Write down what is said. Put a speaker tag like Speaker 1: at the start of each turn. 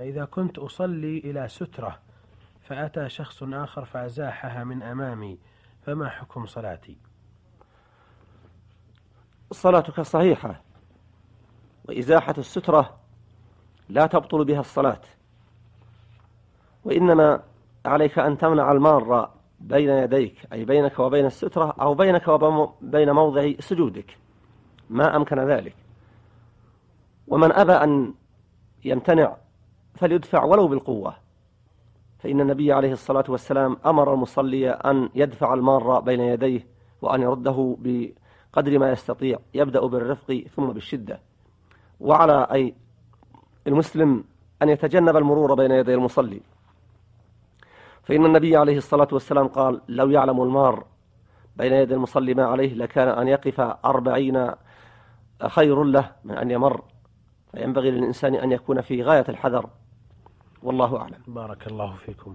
Speaker 1: إذا كنت أصلي إلى سترة فأتى شخص آخر فأزاحها من أمامي فما حكم صلاتي؟
Speaker 2: صلاتك صحيحة وإزاحة السترة لا تبطل بها الصلاة وإنما عليك أن تمنع المار بين يديك أي بينك وبين السترة أو بينك وبين موضع سجودك. ما أمكن ذلك. ومن أبى أن يمتنع فليدفع ولو بالقوة. فإن النبي عليه الصلاة والسلام أمر المصلي أن يدفع المار بين يديه وأن يرده بقدر ما يستطيع يبدأ بالرفق ثم بالشدة. وعلى أي المسلم أن يتجنب المرور بين يدي المصلي. فإن النبي عليه الصلاة والسلام قال لو يعلم المار بين يدي المصلي ما عليه لكان أن يقف أربعين خير له من أن يمر فينبغي للإنسان أن يكون في غاية الحذر. والله أعلم.
Speaker 1: بارك الله فيكم.